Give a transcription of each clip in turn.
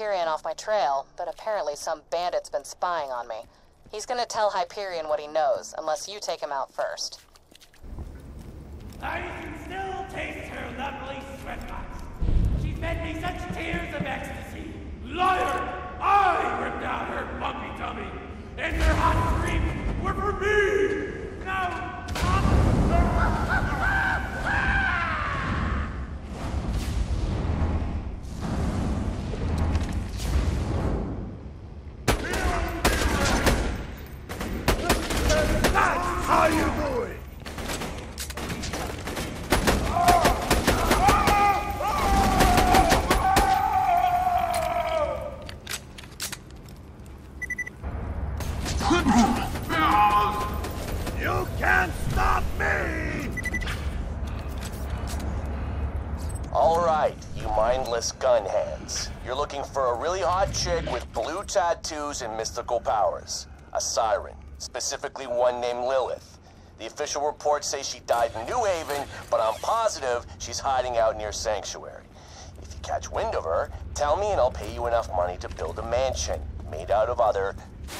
Hyperion off my trail, but apparently some bandit's been spying on me. He's gonna tell Hyperion what he knows, unless you take him out first. I can still taste her lovely sweatbox. She's fed me such tears of ecstasy. Liar! I ripped out her bumpy tummy, and her hot screams were for me! Now, mystical powers. A siren, specifically one named Lilith. The official reports say she died in New Haven, but I'm positive she's hiding out near Sanctuary. If you catch wind of her, tell me and I'll pay you enough money to build a mansion made out of other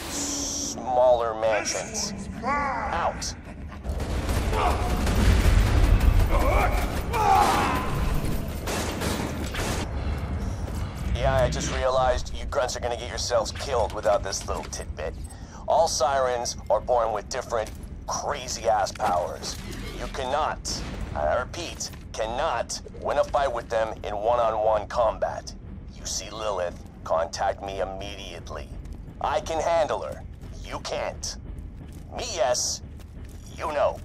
smaller mansions. Out. Yeah, I just realized grunts are gonna get yourselves killed without this little tidbit. All sirens are born with different crazy-ass powers. You cannot, I repeat, cannot win a fight with them in one-on-one combat. You see Lilith, contact me immediately. I can handle her. You can't. Me, yes. You know.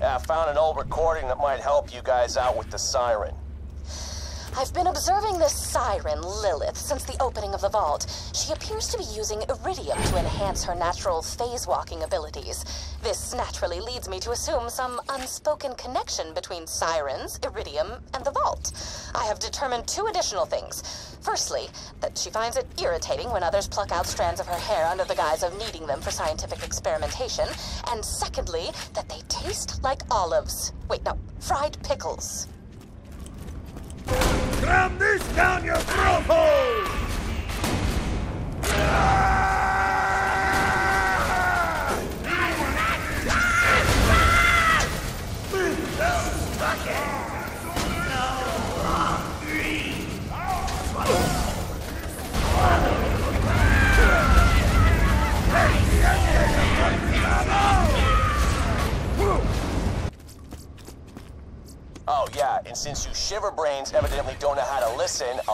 Yeah, I found an old recording that might help you guys out with the siren. I've been observing this siren, Lilith, since the opening of the vault. She appears to be using iridium to enhance her natural phase-walking abilities. This naturally leads me to assume some unspoken connection between sirens, iridium, and the vault. I have determined two additional things. Firstly, that she finds it irritating when others pluck out strands of her hair under the guise of needing them for scientific experimentation. And secondly, that they taste like olives. Wait, no, fried pickles. Cram this down your throat hole!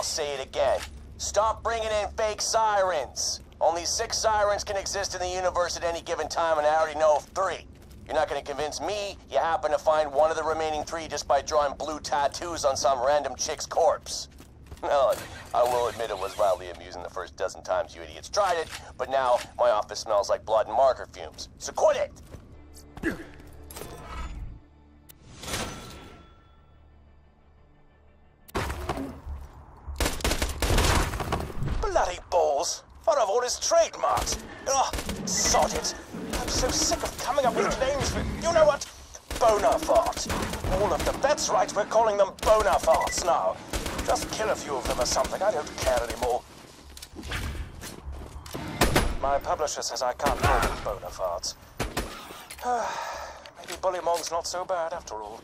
I'll say it again. Stop bringing in fake sirens. Only six sirens can exist in the universe at any given time, and I already know of three. You're not gonna convince me you happen to find one of the remaining three just by drawing blue tattoos on some random chick's corpse. No, I will admit it was wildly amusing the first dozen times you idiots tried it, but now my office smells like blood and marker fumes. So quit it! Balls! I'd all his trademarks. Ugh, sod it. I'm so sick of coming up with names for, you know what? Bonerfart. All of them. That's right, we're calling them Bonerfarts now. Just kill a few of them or something. I don't care anymore. My publisher says I can't call them Bonerfarts. Maybe Bullymong's not so bad after all.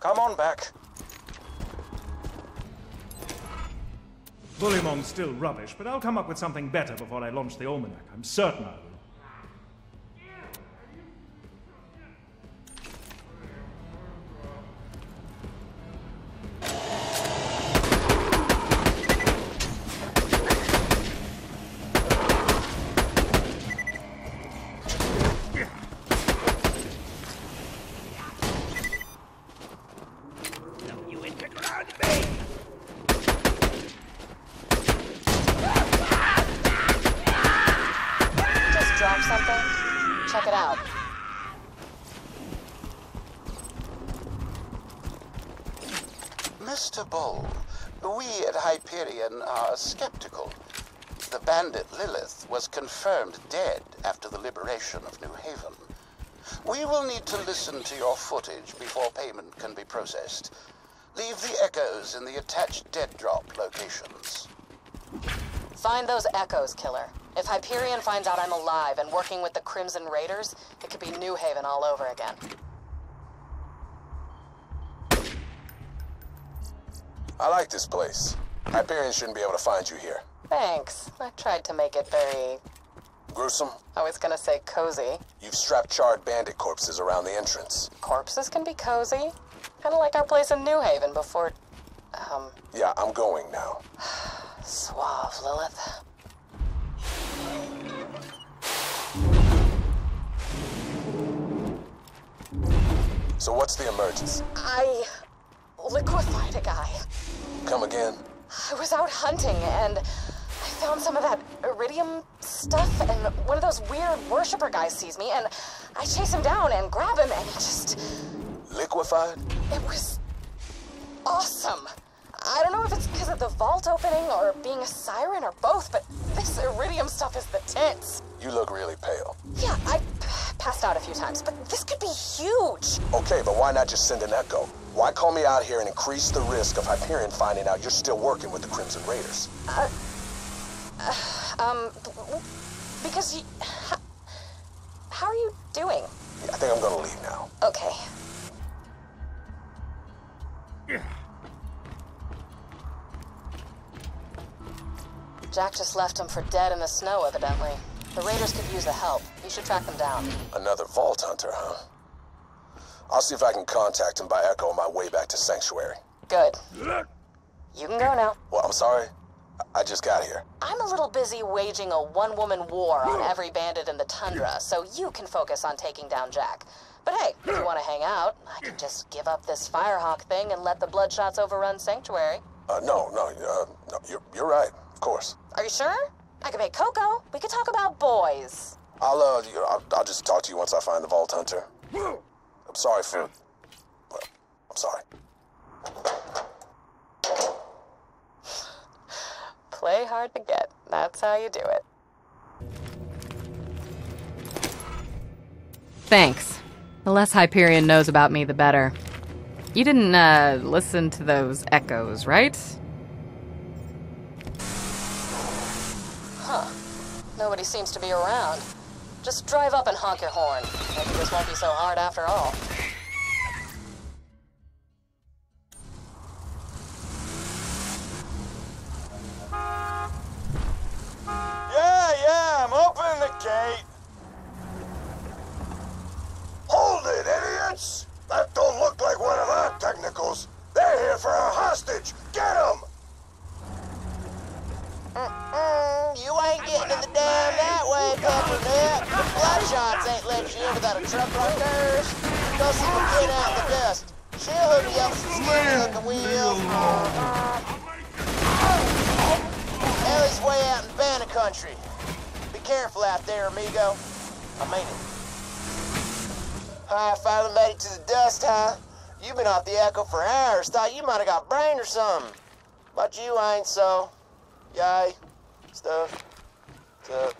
Come on back. Bullymong's still rubbish, but I'll come up with something better before I launch the almanac. I'm certain I will. Mr. Bull, we at Hyperion are skeptical. The bandit Lilith was confirmed dead after the liberation of New Haven. We will need to listen to your footage before payment can be processed. Leave the echoes in the attached dead drop locations. Find those echoes, killer. If Hyperion finds out I'm alive and working with the Crimson Raiders, it could be New Haven all over again. I like this place. Hyperion shouldn't be able to find you here. Thanks. I tried to make it very... Gruesome? I was gonna say cozy. You've strapped charred bandit corpses around the entrance. Corpses can be cozy. Kinda like our place in New Haven before... Um, Yeah, I'm going now. suave, Lilith. So what's the emergency? I... liquefied a guy. Come again? I was out hunting and I found some of that iridium stuff and one of those weird worshiper guys sees me and I chase him down and grab him and he just Liquefied? it was awesome. I don't know if it's because of the vault opening or being a siren or both, but this iridium stuff is the tits. You look really pale. Yeah, I passed out a few times, but this could be huge. Okay, but why not just send an echo? Why call me out here and increase the risk of Hyperion finding out you're still working with the Crimson Raiders? Uh, Um, because you. How, how are you doing? I think I'm gonna leave now. Okay. Jack just left him for dead in the snow, evidently. The Raiders could use the help. You should track them down. Another Vault Hunter, huh? I'll see if I can contact him by echo on my way back to Sanctuary. Good. You can go now. Well, I'm sorry. I just got here. I'm a little busy waging a one woman war on every bandit in the tundra, so you can focus on taking down Jack. But hey, if you want to hang out, I can just give up this Firehawk thing and let the Bloodshots overrun Sanctuary. Uh, no, no, uh, no, you're, you're right, of course. Are you sure? I could make cocoa. We could talk about boys. I'll, uh, you know, I'll, I'll just talk to you once I find the Vault Hunter. I'm sorry for. Well, I'm sorry. Play hard to get. That's how you do it. Thanks. The less Hyperion knows about me, the better. You didn't, uh, listen to those echoes, right? Nobody seems to be around. Just drive up and honk your horn. Maybe this won't be so hard after all. Yeah, yeah, I'm opening the gate. Hold it, idiots! That don't look like one of our technicals. They're here for our hostage. Get them! That. The Bloodshots ain't let you without a truck like hers. Go see McKenna out the dust. She'll hook you up some skinny-looking wheels. Ellie's way out in Banner country. Be careful out there, amigo. I mean it. Hi, finally made it to the dust, huh? You've been off the echo for hours. Thought you might have got brain or something. But you ain't so. Yay. Stuff. I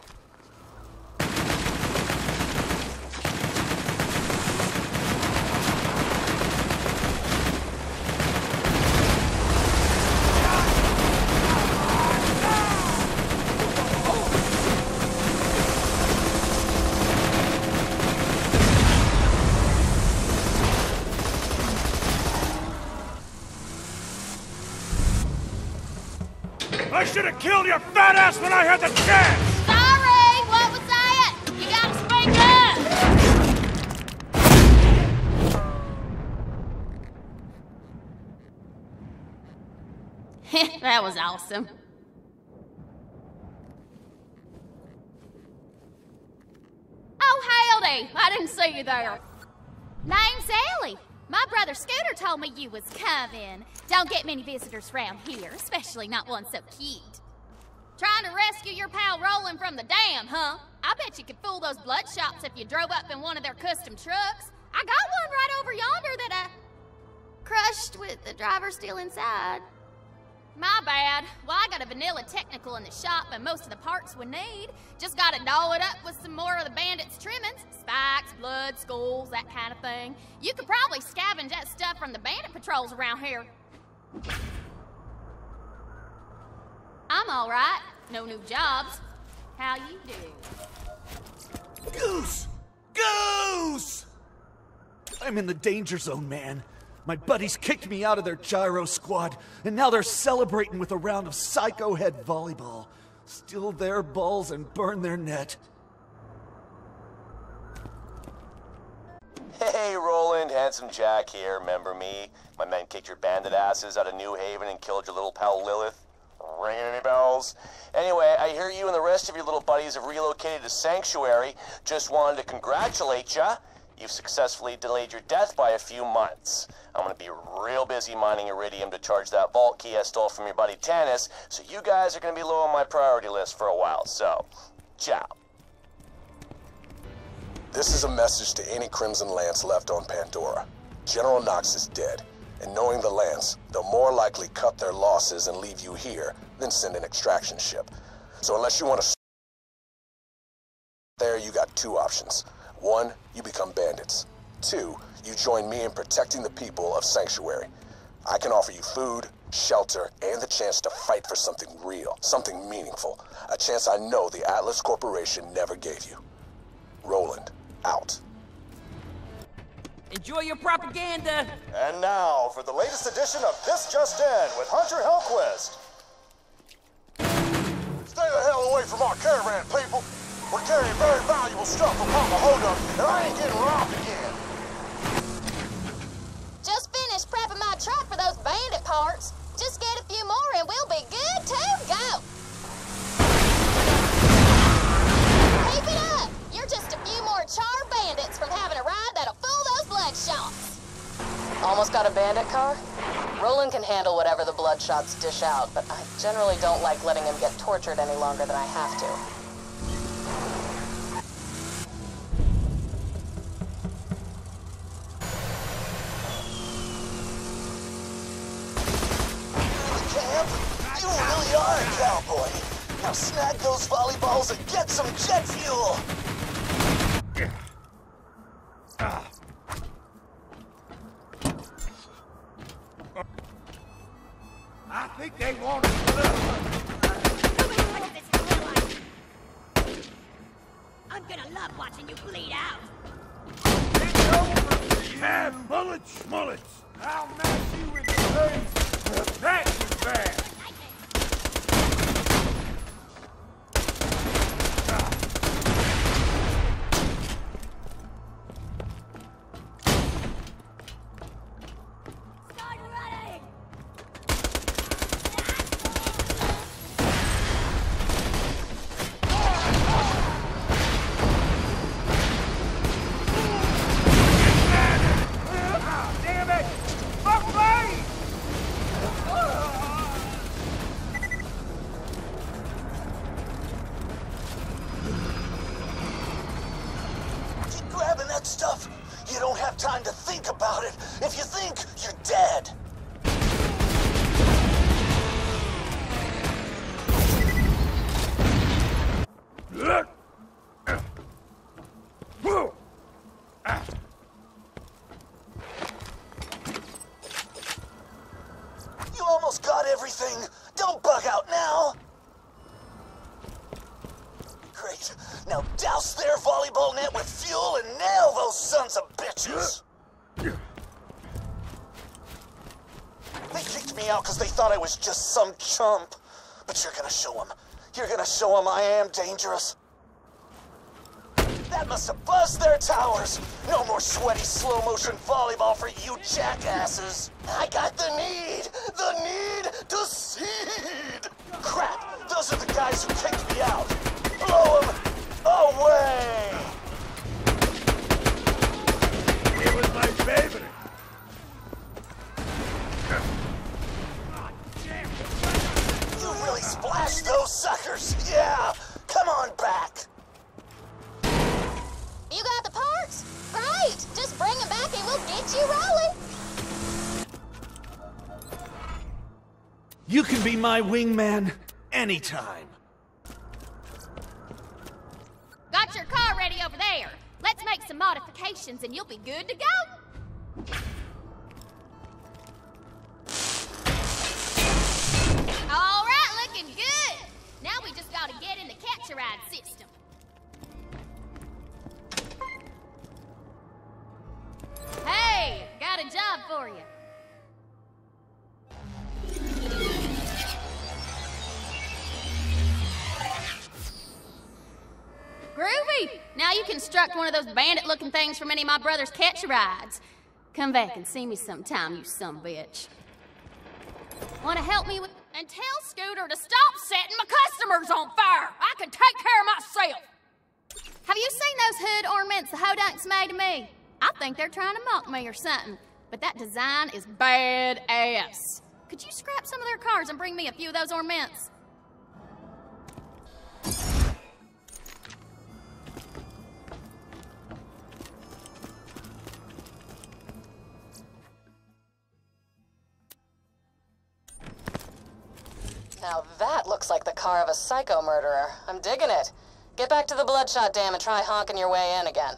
should have killed your fat ass when I had the chance! Sorry, what was that? You gotta speak up! that was awesome. Oh, howdy! I didn't see you there. Name's Ellie. My brother Scooter told me you was coming. Don't get many visitors round here, especially not one so cute. Trying to rescue your pal Roland from the dam, huh? I bet you could fool those bloodshots if you drove up in one of their custom trucks. I got one right over yonder that I crushed with the driver still inside. My bad. Well, I got a vanilla technical in the shop and most of the parts we need. Just gotta doll it up with some more of the bandits' trimmings. Spikes, blood, skulls, that kind of thing. You could probably scavenge that stuff from the bandit patrols around here. I'm alright. No new jobs. How you do? Goose! Goose! I'm in the danger zone, man. My buddies kicked me out of their gyro squad, and now they're celebrating with a round of psycho head volleyball. Steal their balls and burn their net. Hey, Roland, Handsome Jack here. Remember me? My men kicked your bandit asses out of New Haven and killed your little pal Lilith. Ringing any bells? Anyway, I hear you and the rest of your little buddies have relocated to Sanctuary. Just wanted to congratulate ya. You've successfully delayed your death by a few months. I'm gonna be real busy mining iridium to charge that vault key I stole from your buddy Tannis, so you guys are gonna be low on my priority list for a while, so, ciao. This is a message to any Crimson Lance left on Pandora. General Knox is dead, and knowing the Lance, they'll more likely cut their losses and leave you here than send an extraction ship. So unless you want to there, you got two options. One, you become bandits. Two, you join me in protecting the people of Sanctuary. I can offer you food, shelter, and the chance to fight for something real, something meaningful. A chance I know the Atlas Corporation never gave you. Roland, out. Enjoy your propaganda. And now for the latest edition of This Just In with Hunter Hellquist. Stay the hell away from our caravan, people. We're carrying very valuable stuff from Papa Hodunk, and I ain't getting robbed again. Just finished prepping my truck for those bandit parts. Just get a few more and we'll be good to go. Keep it up. You're just a few more charred bandits from having a ride that'll fool those bloodshots. Almost got a bandit car? Roland can handle whatever the bloodshots dish out, but I generally don't like letting him get tortured any longer than I have to. Really are a cowboy. Now snag those volleyballs and get some jet fuel. Ah. I think they want to split I'm gonna love watching you bleed out. Yeah, bullets, mullets. I'll mash you in the face. That is bad. Was just some chump. But you're gonna show him. You're gonna show him I am dangerous. That must have buzzed their towers. No more sweaty slow motion volleyball for you jackasses. I got the need, the need to seed. Crap, those are the guys who kicked me out. Blow them away. It was my favorite. course! Yeah! Come on back! You got the parts? Great! Just bring them back and we'll get you rolling! You can be my wingman anytime. Got your car ready over there. Let's make some modifications and you'll be good to go. Groovy! Now you construct one of those bandit-looking things from any of my brother's catch rides. Come back and see me sometime, you some bitch. Want to help me with... And tell Scooter to stop setting my customers on fire! I can take care of myself! Have you seen those hood ornaments the Hodunks made of me? I think they're trying to mock me or something. But that design is bad ass. Could you scrap some of their cars and bring me a few of those ornaments? Now that looks like the car of a psycho murderer. I'm digging it. Get back to the Bloodshot Dam and try honking your way in again.